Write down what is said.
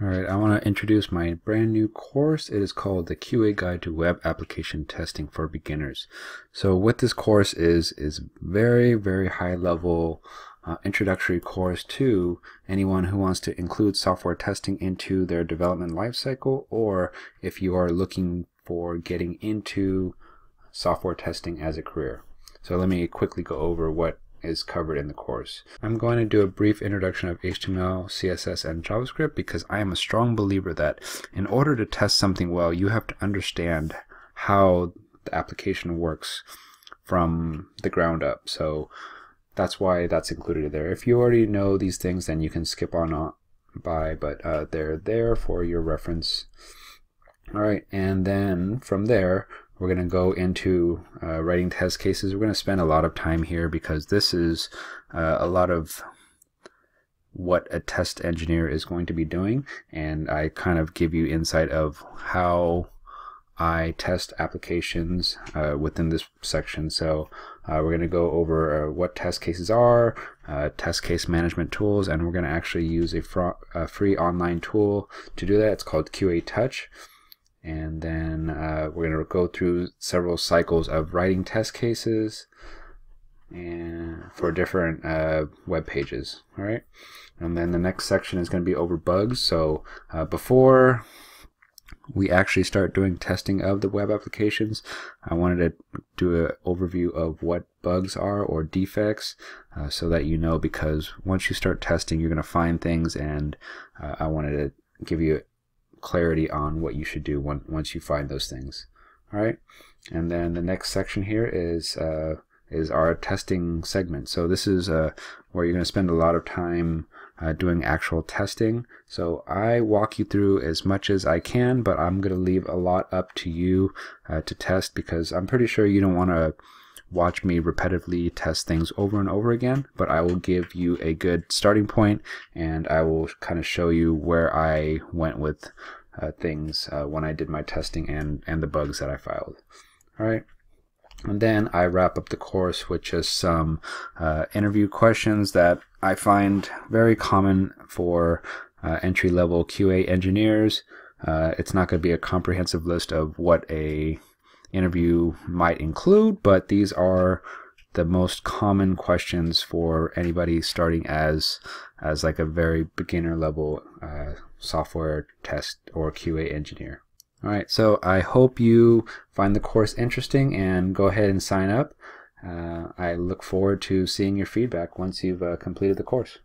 Alright, I want to introduce my brand new course. It is called the QA Guide to Web Application Testing for Beginners. So what this course is, is very, very high level uh, introductory course to anyone who wants to include software testing into their development lifecycle or if you are looking for getting into software testing as a career. So let me quickly go over what is covered in the course. I'm going to do a brief introduction of HTML, CSS, and JavaScript because I am a strong believer that in order to test something well, you have to understand how the application works from the ground up. So that's why that's included there. If you already know these things, then you can skip on by, but uh, they're there for your reference. All right, and then from there, we're going to go into uh, writing test cases. We're going to spend a lot of time here because this is uh, a lot of what a test engineer is going to be doing and I kind of give you insight of how I test applications uh, within this section. So uh, we're going to go over uh, what test cases are, uh, test case management tools, and we're going to actually use a, a free online tool to do that. It's called QA Touch and then uh, we're going to go through several cycles of writing test cases and for different uh, web pages all right? And then the next section is going to be over bugs. So uh, before we actually start doing testing of the web applications I wanted to do an overview of what bugs are or defects uh, so that you know because once you start testing you're going to find things and uh, I wanted to give you clarity on what you should do when, once you find those things. All right, and then the next section here is uh, is our testing segment. So this is uh, where you're going to spend a lot of time uh, doing actual testing. So I walk you through as much as I can, but I'm going to leave a lot up to you uh, to test because I'm pretty sure you don't want to watch me repetitively test things over and over again, but I will give you a good starting point and I will kind of show you where I went with uh, things uh, when I did my testing and, and the bugs that I filed. All right. And then I wrap up the course with just some uh, interview questions that I find very common for uh, entry-level QA engineers. Uh, it's not going to be a comprehensive list of what a interview might include, but these are the most common questions for anybody starting as as like a very beginner level uh, software test or QA engineer. All right, so I hope you find the course interesting and go ahead and sign up. Uh, I look forward to seeing your feedback once you've uh, completed the course.